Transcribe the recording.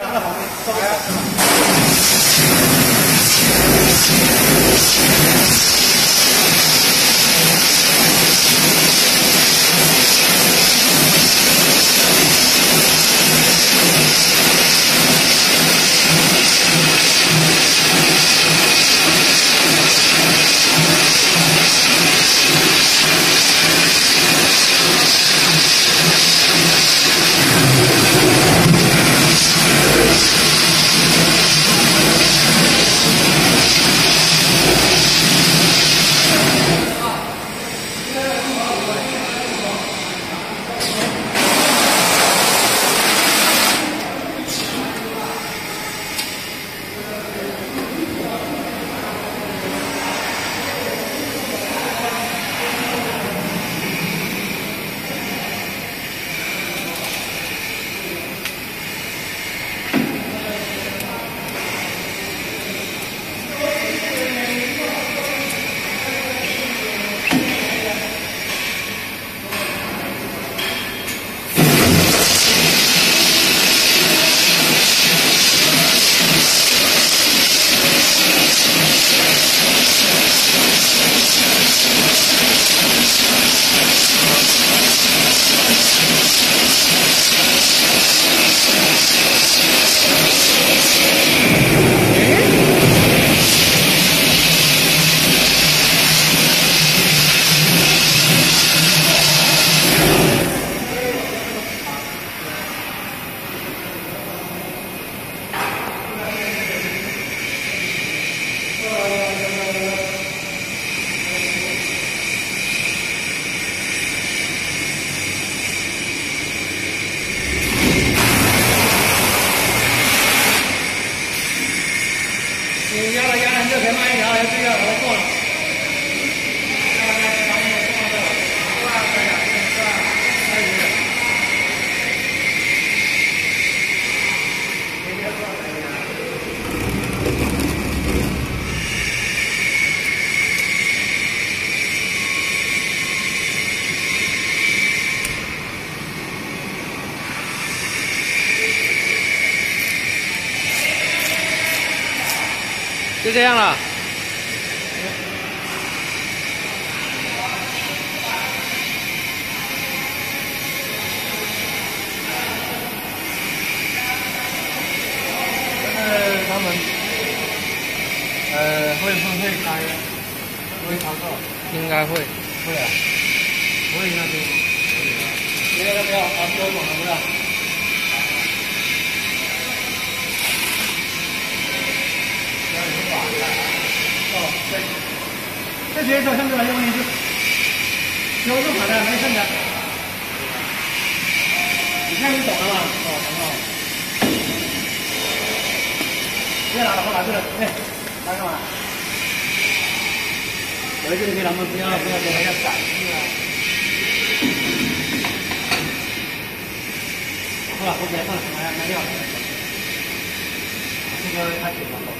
Uh -huh. 你压了压了，你就开慢一点啊，要注意啊，我过了。就这样了。呃，他们呃会不会开？会操作？应该会。会啊，会那就。不要不要啊，不要管了，不要。哦，对。这些照相机用进去，修是好的，没事的。你看你懂了吗？哦，很好。别拿了，我拿这个，哎，拿干嘛？回去给他们不要不要给人家展示啊。好了，我别放了，拿拿掉。这个太紧了。